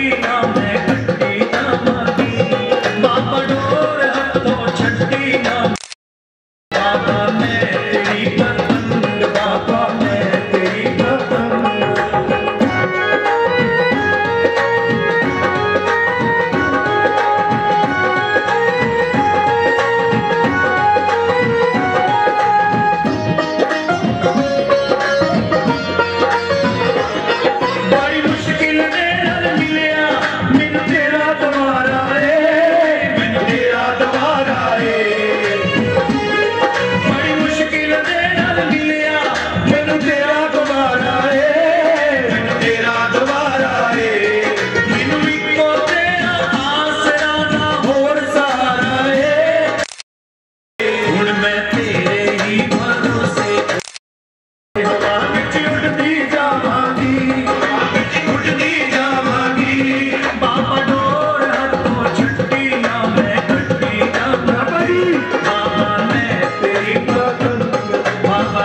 Sri Ram.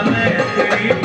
Amém.